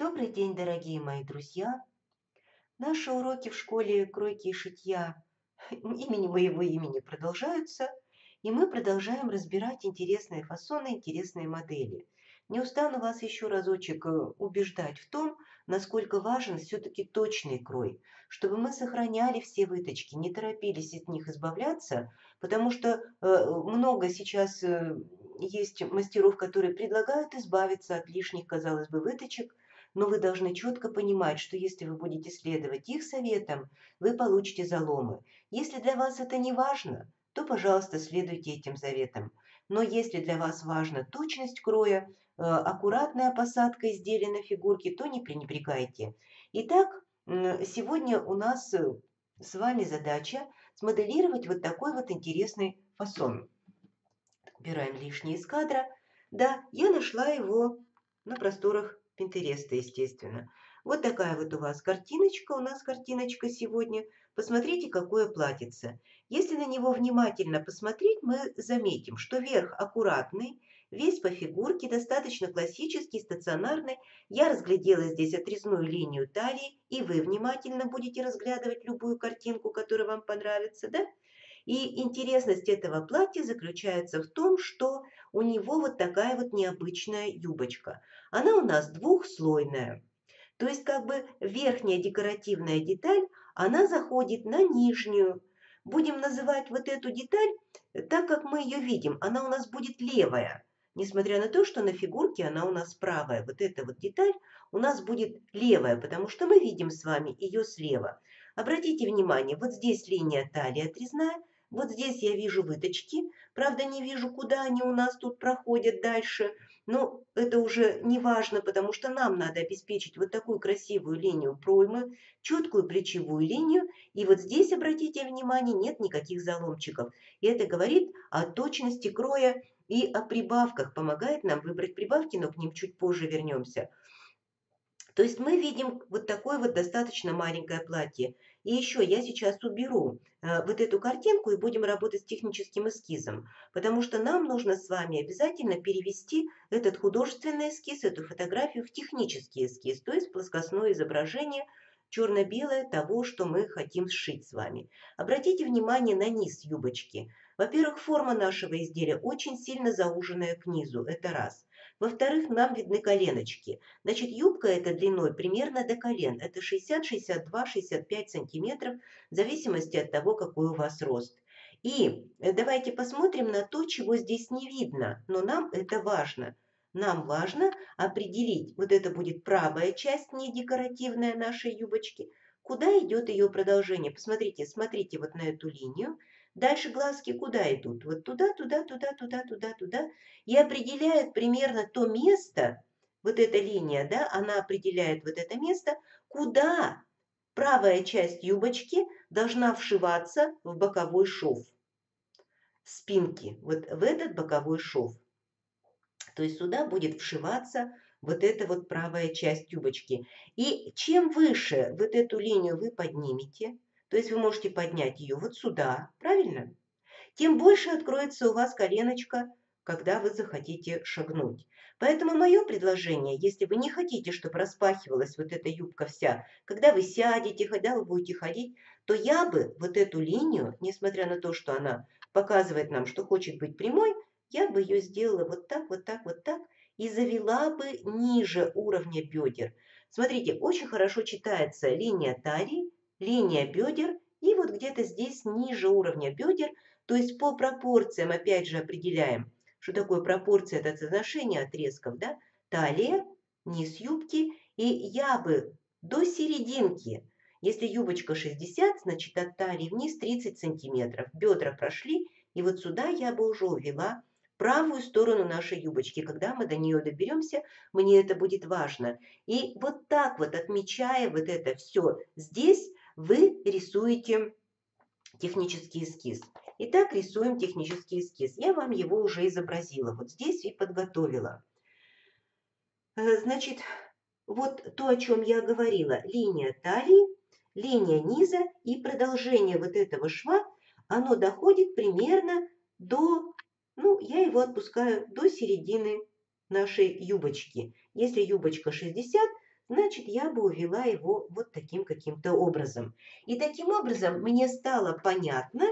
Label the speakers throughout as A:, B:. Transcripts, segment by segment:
A: Добрый день, дорогие мои друзья! Наши уроки в школе кройки и шитья имени моего имени продолжаются, и мы продолжаем разбирать интересные фасоны, интересные модели. Не устану вас еще разочек э, убеждать в том, насколько важен все-таки точный крой, чтобы мы сохраняли все выточки, не торопились от них избавляться, потому что э, много сейчас э, есть мастеров, которые предлагают избавиться от лишних, казалось бы, выточек, но вы должны четко понимать, что если вы будете следовать их советам, вы получите заломы. Если для вас это не важно, то, пожалуйста, следуйте этим заветам. Но если для вас важна точность кроя, э, аккуратная посадка изделия на фигурке, то не пренебрегайте. Итак, сегодня у нас э, с вами задача смоделировать вот такой вот интересный фасон. Убираем лишнее из кадра. Да, я нашла его на просторах Пинтереста, естественно. Вот такая вот у вас картиночка, у нас картиночка сегодня. Посмотрите, какое платьице. Если на него внимательно посмотреть, мы заметим, что верх аккуратный, весь по фигурке, достаточно классический, стационарный. Я разглядела здесь отрезную линию талии, и вы внимательно будете разглядывать любую картинку, которая вам понравится, да? И интересность этого платья заключается в том, что у него вот такая вот необычная юбочка. Она у нас двухслойная. То есть как бы верхняя декоративная деталь, она заходит на нижнюю. Будем называть вот эту деталь так, как мы ее видим. Она у нас будет левая. Несмотря на то, что на фигурке она у нас правая. Вот эта вот деталь у нас будет левая, потому что мы видим с вами ее слева. Обратите внимание, вот здесь линия талии отрезная, вот здесь я вижу выточки. Правда, не вижу, куда они у нас тут проходят дальше. Но это уже не важно, потому что нам надо обеспечить вот такую красивую линию проймы, четкую плечевую линию. И вот здесь, обратите внимание, нет никаких заломчиков. И это говорит о точности кроя и о прибавках. Помогает нам выбрать прибавки, но к ним чуть позже вернемся. То есть мы видим вот такое вот достаточно маленькое платье. И еще я сейчас уберу э, вот эту картинку и будем работать с техническим эскизом, потому что нам нужно с вами обязательно перевести этот художественный эскиз, эту фотографию в технический эскиз, то есть плоскостное изображение черно-белое того, что мы хотим сшить с вами. Обратите внимание на низ юбочки. Во-первых, форма нашего изделия очень сильно зауженная к низу, это раз. Во-вторых, нам видны коленочки. Значит, юбка эта длиной примерно до колен. Это 60, 62, 65 сантиметров, в зависимости от того, какой у вас рост. И давайте посмотрим на то, чего здесь не видно, но нам это важно. Нам важно определить, вот это будет правая часть, не декоративная нашей юбочки, куда идет ее продолжение. Посмотрите, смотрите вот на эту линию. Дальше глазки куда идут? Вот туда, туда, туда, туда, туда, туда. И определяет примерно то место, вот эта линия, да, она определяет вот это место, куда правая часть юбочки должна вшиваться в боковой шов спинки, вот в этот боковой шов. То есть сюда будет вшиваться вот эта вот правая часть юбочки. И чем выше вот эту линию вы поднимете, то есть вы можете поднять ее вот сюда, правильно? Тем больше откроется у вас коленочка, когда вы захотите шагнуть. Поэтому мое предложение, если вы не хотите, чтобы распахивалась вот эта юбка вся, когда вы сядете, когда вы будете ходить, то я бы вот эту линию, несмотря на то, что она показывает нам, что хочет быть прямой, я бы ее сделала вот так, вот так, вот так и завела бы ниже уровня бедер. Смотрите, очень хорошо читается линия талии, линия бедер и вот где-то здесь ниже уровня бедер, то есть по пропорциям опять же определяем, что такое пропорция, это соотношение отрезков, да, талия, низ юбки, и я бы до серединки, если юбочка 60, значит от талии вниз 30 сантиметров, бедра прошли, и вот сюда я бы уже увела правую сторону нашей юбочки. Когда мы до нее доберемся, мне это будет важно. И вот так вот, отмечая вот это все здесь, вы рисуете технический эскиз. Итак, рисуем технический эскиз. Я вам его уже изобразила. Вот здесь и подготовила. Э, значит, вот то, о чем я говорила. Линия талии, линия низа и продолжение вот этого шва, оно доходит примерно до, ну, я его отпускаю до середины нашей юбочки. Если юбочка 60, значит, я бы увела его вот таким каким-то образом. И таким образом мне стало понятно,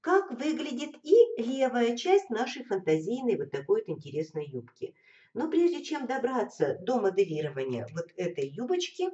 A: как выглядит и левая часть нашей фантазийной вот такой вот интересной юбки. Но прежде чем добраться до моделирования вот этой юбочки,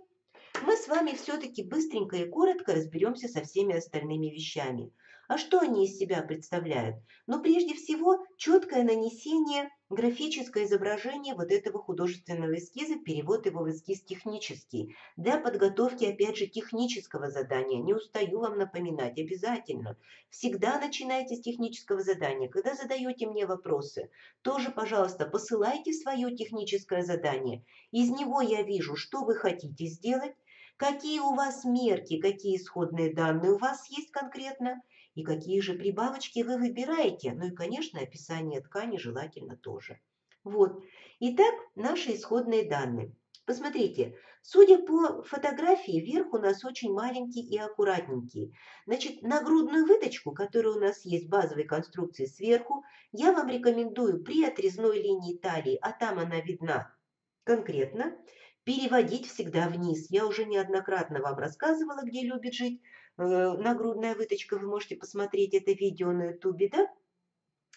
A: мы с вами все-таки быстренько и коротко разберемся со всеми остальными вещами. А что они из себя представляют? Ну, прежде всего, четкое нанесение графическое изображение вот этого художественного эскиза, перевод его в эскиз технический. Для подготовки, опять же, технического задания. Не устаю вам напоминать, обязательно. Всегда начинайте с технического задания. Когда задаете мне вопросы, тоже, пожалуйста, посылайте свое техническое задание. Из него я вижу, что вы хотите сделать, какие у вас мерки, какие исходные данные у вас есть конкретно, и какие же прибавочки вы выбираете. Ну и, конечно, описание ткани желательно тоже. Вот. Итак, наши исходные данные. Посмотрите, судя по фотографии, верх у нас очень маленький и аккуратненький. Значит, нагрудную выточку, которая у нас есть в базовой конструкции сверху, я вам рекомендую при отрезной линии талии, а там она видна конкретно, переводить всегда вниз. Я уже неоднократно вам рассказывала, где любит жить нагрудная выточка. Вы можете посмотреть это видео на ютубе, да?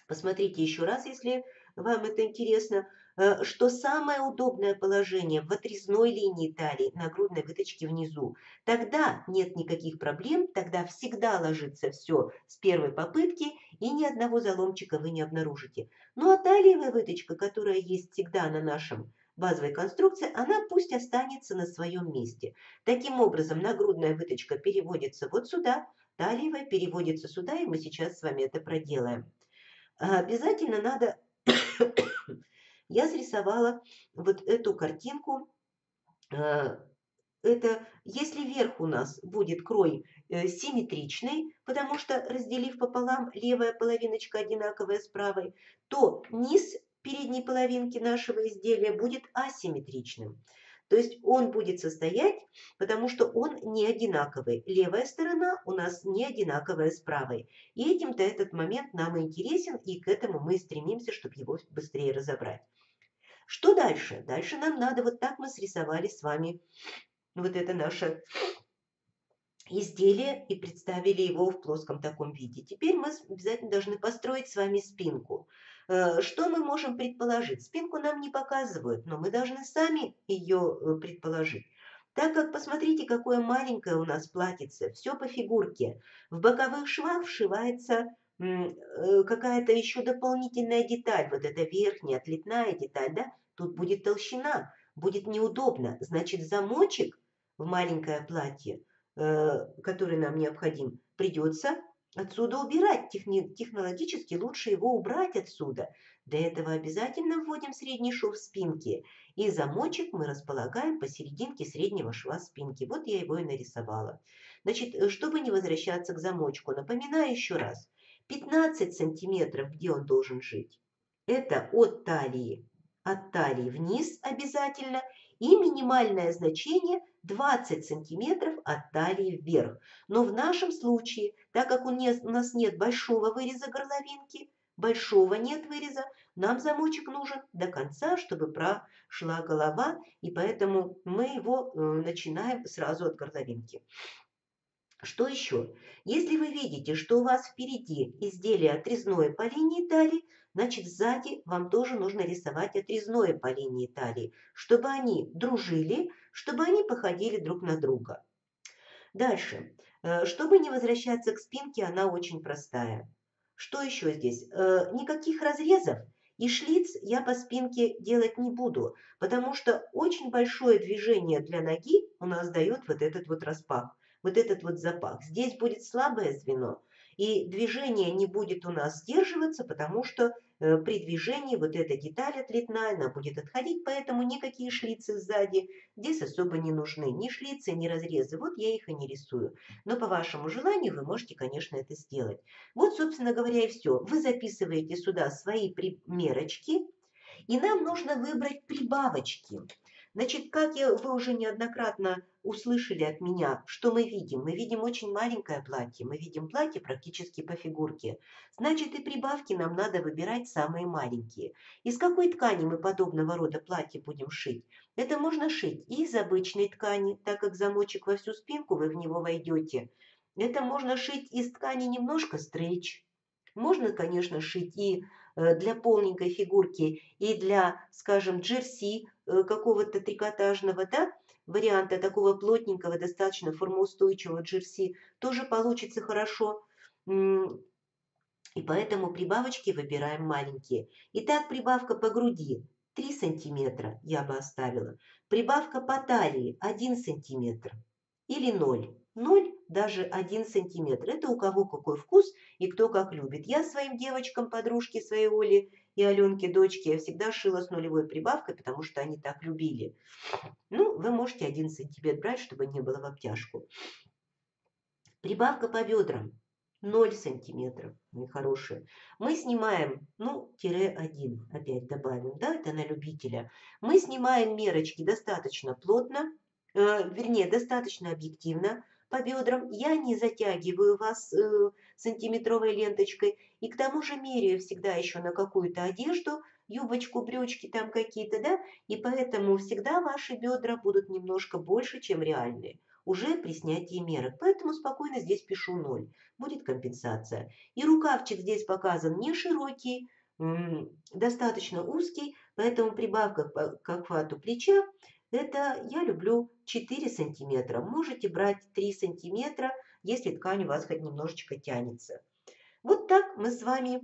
A: Посмотрите еще раз, если вам это интересно, э, что самое удобное положение в отрезной линии талии нагрудной выточки внизу. Тогда нет никаких проблем, тогда всегда ложится все с первой попытки и ни одного заломчика вы не обнаружите. Ну а талиевая выточка, которая есть всегда на нашем базовой конструкции, она пусть останется на своем месте. Таким образом, нагрудная выточка переводится вот сюда, талиевая переводится сюда, и мы сейчас с вами это проделаем. Обязательно надо... Я срисовала вот эту картинку. А, это если верх у нас будет крой э, симметричный, потому что разделив пополам левая половиночка одинаковая с правой, то низ передней половинки нашего изделия будет асимметричным. То есть он будет состоять, потому что он не одинаковый. Левая сторона у нас не одинаковая с правой. И этим-то этот момент нам интересен, и к этому мы стремимся, чтобы его быстрее разобрать. Что дальше? Дальше нам надо, вот так мы срисовали с вами вот это наше изделие и представили его в плоском таком виде. Теперь мы обязательно должны построить с вами спинку. Э, что мы можем предположить? Спинку нам не показывают, но мы должны сами ее э, предположить. Так как, посмотрите, какое маленькое у нас платьице, все по фигурке. В боковых швах вшивается э, какая-то еще дополнительная деталь, вот эта верхняя отлетная деталь, да, тут будет толщина, будет неудобно. Значит, замочек в маленькое платье, который нам необходим, придется Отсюда убирать, техни технологически лучше его убрать отсюда. Для этого обязательно вводим средний шов спинки. И замочек мы располагаем посерединке среднего шва спинки. Вот я его и нарисовала. Значит, э, чтобы не возвращаться к замочку, напоминаю еще раз. 15 сантиметров, где он должен жить, это от талии. От талии вниз обязательно и минимальное значение 20 сантиметров от талии вверх. Но в нашем случае, так как у нас нет большого выреза горловинки, большого нет выреза, нам замочек нужен до конца, чтобы прошла голова, и поэтому мы его э, начинаем сразу от горловинки. Что еще? Если вы видите, что у вас впереди изделие отрезное по линии талии, значит сзади вам тоже нужно рисовать отрезное по линии талии, чтобы они дружили, чтобы они походили друг на друга. Дальше. Э, чтобы не возвращаться к спинке, она очень простая. Что еще здесь? Э, никаких разрезов и шлиц я по спинке делать не буду, потому что очень большое движение для ноги у нас дает вот этот вот распах вот этот вот запах. Здесь будет слабое звено, и движение не будет у нас сдерживаться, потому что э, при движении вот эта деталь отлетная, она будет отходить, поэтому никакие шлицы сзади здесь особо не нужны. Ни шлицы, ни разрезы. Вот я их и не рисую. Но по вашему желанию вы можете, конечно, это сделать. Вот, собственно говоря, и все. Вы записываете сюда свои примерочки, и нам нужно выбрать прибавочки. Значит, как я, вы уже неоднократно услышали от меня, что мы видим? Мы видим очень маленькое платье, мы видим платье практически по фигурке. Значит, и прибавки нам надо выбирать самые маленькие. Из какой ткани мы подобного рода платье будем шить? Это можно шить и из обычной ткани, так как замочек во всю спинку вы в него войдете. Это можно шить из ткани немножко стрейч. Можно, конечно, шить и э, для полненькой фигурки, и для, скажем, джерси какого-то трикотажного, да, варианта такого плотненького, достаточно формоустойчивого джерси, тоже получится хорошо. И поэтому прибавочки выбираем маленькие. Итак, прибавка по груди 3 сантиметра я бы оставила. Прибавка по талии 1 сантиметр или 0. 0 даже 1 сантиметр. Это у кого какой вкус и кто как любит. Я своим девочкам, подружке своей Оле и Аленке, дочке, я всегда шила с нулевой прибавкой, потому что они так любили. Ну, вы можете 1 сантиметр брать, чтобы не было в обтяжку. Прибавка по бедрам 0 сантиметров, мои хорошие. Мы снимаем, ну, тире 1 опять добавим, да, это на любителя. Мы снимаем мерочки достаточно плотно, э, вернее, достаточно объективно по бедрам. Я не затягиваю вас э, сантиметровой ленточкой. И к тому же меряю всегда еще на какую-то одежду, юбочку, брючки там какие-то, да, и поэтому всегда ваши бедра будут немножко больше, чем реальные уже при снятии мерок. Поэтому спокойно здесь пишу 0. Будет компенсация. И рукавчик здесь показан не широкий, достаточно узкий, поэтому прибавка к охвату плеча, это я люблю 4 сантиметра. Можете брать 3 сантиметра, если ткань у вас хоть немножечко тянется. Вот так мы с вами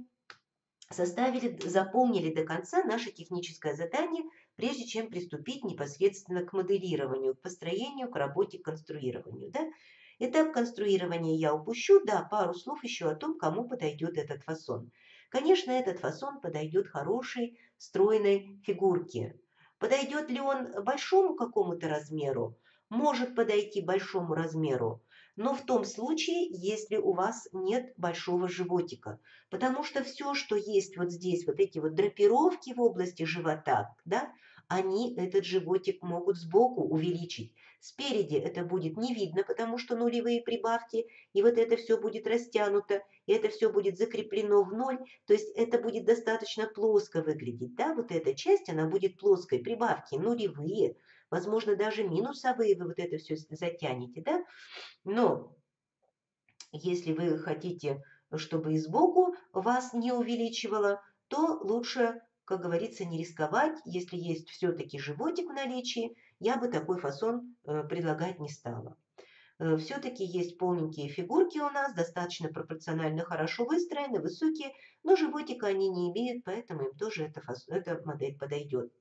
A: составили, заполнили до конца наше техническое задание – прежде чем приступить непосредственно к моделированию, к построению, к работе, к конструированию. Да? Этап конструирования я упущу, да, пару слов еще о том, кому подойдет этот фасон. Конечно, этот фасон подойдет хорошей, стройной фигурке. Подойдет ли он большому какому-то размеру? Может подойти большому размеру, но в том случае, если у вас нет большого животика. Потому что все, что есть вот здесь, вот эти вот драпировки в области живота, да, они этот животик могут сбоку увеличить. Спереди это будет не видно, потому что нулевые прибавки, и вот это все будет растянуто, это все будет закреплено в ноль, то есть это будет достаточно плоско выглядеть. Да, вот эта часть, она будет плоской, прибавки нулевые, возможно, даже минусовые вы вот это все затянете, да, но если вы хотите, чтобы и сбоку вас не увеличивало, то лучше как говорится, не рисковать, если есть все-таки животик в наличии, я бы такой фасон э, предлагать не стала. Э, все-таки есть полненькие фигурки у нас, достаточно пропорционально хорошо выстроены, высокие, но животика они не имеют, поэтому им тоже эта, фас... эта модель подойдет.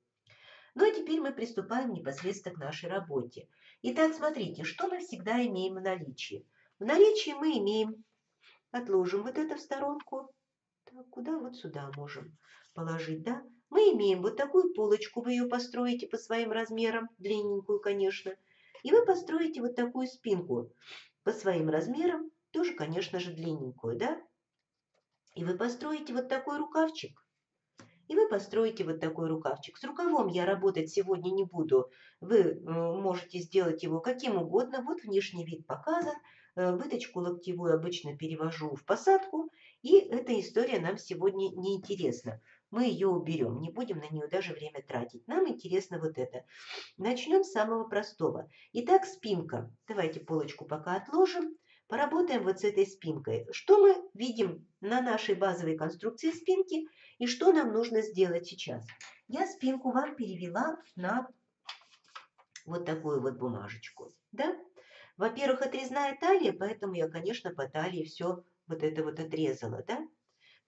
A: Ну а теперь мы приступаем непосредственно к нашей работе. Итак, смотрите, что мы всегда имеем в наличии. В наличии мы имеем, отложим вот это в сторонку, так, куда вот сюда можем положить, да? Мы имеем вот такую полочку, вы ее построите по своим размерам, длинненькую, конечно. И вы построите вот такую спинку по своим размерам, тоже, конечно же, длинненькую, да? И вы построите вот такой рукавчик. И вы построите вот такой рукавчик. С рукавом я работать сегодня не буду. Вы можете сделать его каким угодно. Вот внешний вид показан. Э, выточку локтевую обычно перевожу в посадку. И эта история нам сегодня не интересна мы ее уберем, не будем на нее даже время тратить. Нам интересно вот это. Начнем с самого простого. Итак, спинка. Давайте полочку пока отложим. Поработаем вот с этой спинкой. Что мы видим на нашей базовой конструкции спинки и что нам нужно сделать сейчас? Я спинку вам перевела на вот такую вот бумажечку. Да? Во-первых, отрезная талия, поэтому я, конечно, по талии все вот это вот отрезала. Да?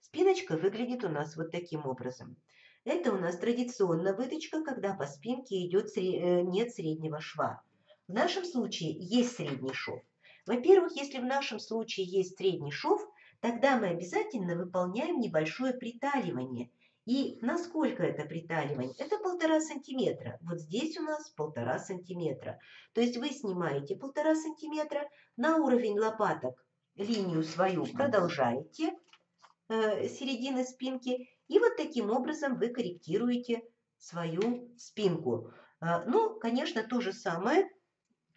A: Спиночка выглядит у нас вот таким образом. Это у нас традиционная выточка, когда по спинке идет э, нет среднего шва. В нашем случае есть средний шов. Во-первых, если в нашем случае есть средний шов, тогда мы обязательно выполняем небольшое приталивание. И насколько это приталивание? Это полтора сантиметра. Вот здесь у нас полтора сантиметра. То есть вы снимаете полтора сантиметра на уровень лопаток, линию свою продолжаете, середины спинки. И вот таким образом вы корректируете свою спинку. А, ну, конечно, то же самое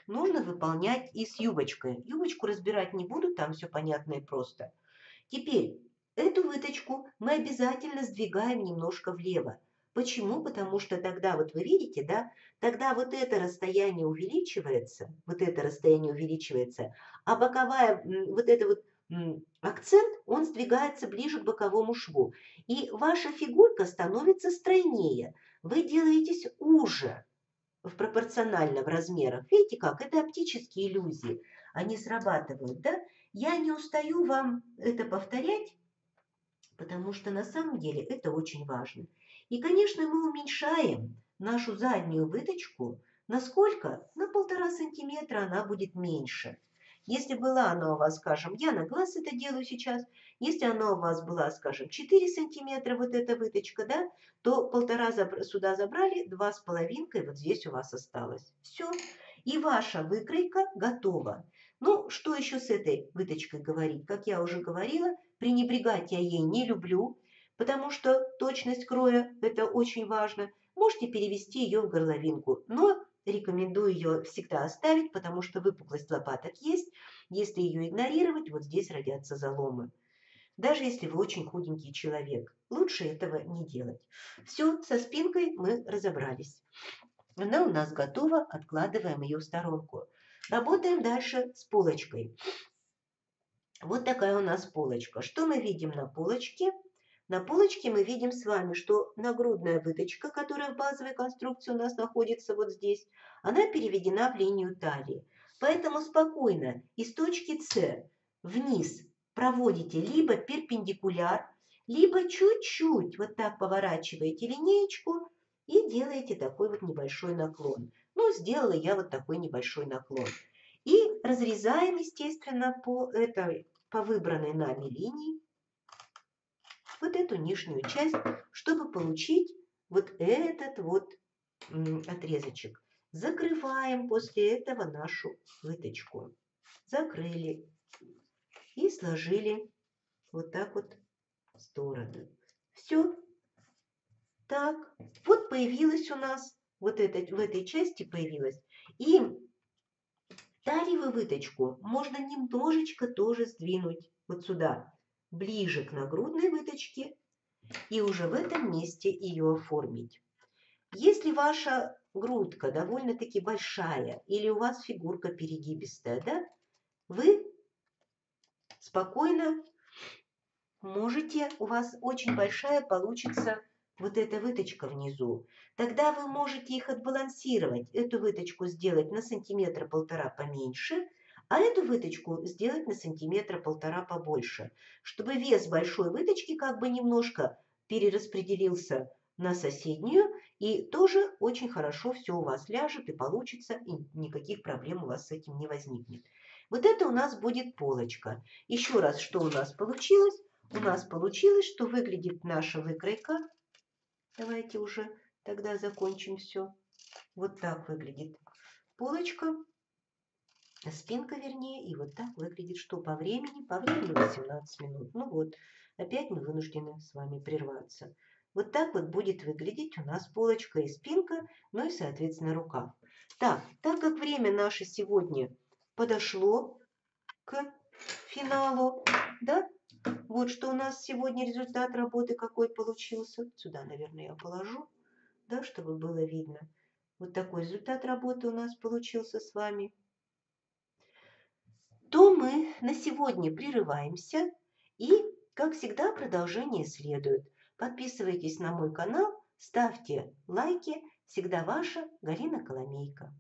A: нужно выполнять и с юбочкой. Юбочку разбирать не буду, там все понятно и просто. Теперь эту выточку мы обязательно сдвигаем немножко влево. Почему? Потому что тогда, вот вы видите, да, тогда вот это расстояние увеличивается, вот это расстояние увеличивается, а боковая, вот это вот акцент, он сдвигается ближе к боковому шву. И ваша фигурка становится стройнее. Вы делаетесь уже в пропорционально в размерах. Видите как? Это оптические иллюзии. Они срабатывают, да? Я не устаю вам это повторять, потому что на самом деле это очень важно. И, конечно, мы уменьшаем нашу заднюю выточку. Насколько? На полтора сантиметра она будет меньше. Если была она у вас, скажем, я на глаз это делаю сейчас, если она у вас была, скажем, 4 сантиметра, вот эта выточка, да, то полтора сюда забрали, два с половинкой вот здесь у вас осталось. Все. И ваша выкройка готова. Ну, что еще с этой выточкой говорить? Как я уже говорила, пренебрегать я ей не люблю, потому что точность кроя – это очень важно. Можете перевести ее в горловинку, но рекомендую ее всегда оставить, потому что выпуклость лопаток есть. Если ее игнорировать, вот здесь родятся заломы. Даже если вы очень худенький человек, лучше этого не делать. Все, со спинкой мы разобрались. Она у нас готова, откладываем ее в сторонку. Работаем дальше с полочкой. Вот такая у нас полочка. Что мы видим на полочке? На полочке мы видим с вами, что нагрудная выточка, которая в базовой конструкции у нас находится вот здесь, она переведена в линию талии. Поэтому спокойно из точки С вниз проводите либо перпендикуляр, либо чуть-чуть вот так поворачиваете линеечку и делаете такой вот небольшой наклон. Ну, сделала я вот такой небольшой наклон. И разрезаем, естественно, по, этой, по выбранной нами линии вот эту нижнюю часть, чтобы получить вот этот вот отрезочек. Закрываем после этого нашу выточку. Закрыли и сложили вот так вот в стороны. Все. Так, вот появилась у нас, вот это, в этой части появилась. И талиевую выточку можно немножечко тоже сдвинуть вот сюда ближе к нагрудной выточке и уже в этом месте ее оформить. Если ваша грудка довольно-таки большая или у вас фигурка перегибистая, да, вы спокойно можете, у вас очень большая получится вот эта выточка внизу. Тогда вы можете их отбалансировать, эту выточку сделать на сантиметр-полтора поменьше, а эту выточку сделать на сантиметра-полтора побольше, чтобы вес большой выточки как бы немножко перераспределился на соседнюю, и тоже очень хорошо все у вас ляжет и получится, и никаких проблем у вас с этим не возникнет. Вот это у нас будет полочка. Еще раз, что у нас получилось? У нас получилось, что выглядит наша выкройка. Давайте уже тогда закончим все. Вот так выглядит полочка спинка вернее, и вот так выглядит, что по времени, по времени 18 минут. Ну вот, опять мы вынуждены с вами прерваться. Вот так вот будет выглядеть у нас полочка и спинка, ну и, соответственно, рукав. Так, так как время наше сегодня подошло к финалу, да, вот что у нас сегодня результат работы какой получился. Сюда, наверное, я положу, да, чтобы было видно. Вот такой результат работы у нас получился с вами то мы на сегодня прерываемся и, как всегда, продолжение следует. Подписывайтесь на мой канал, ставьте лайки. Всегда ваша Галина Коломейка.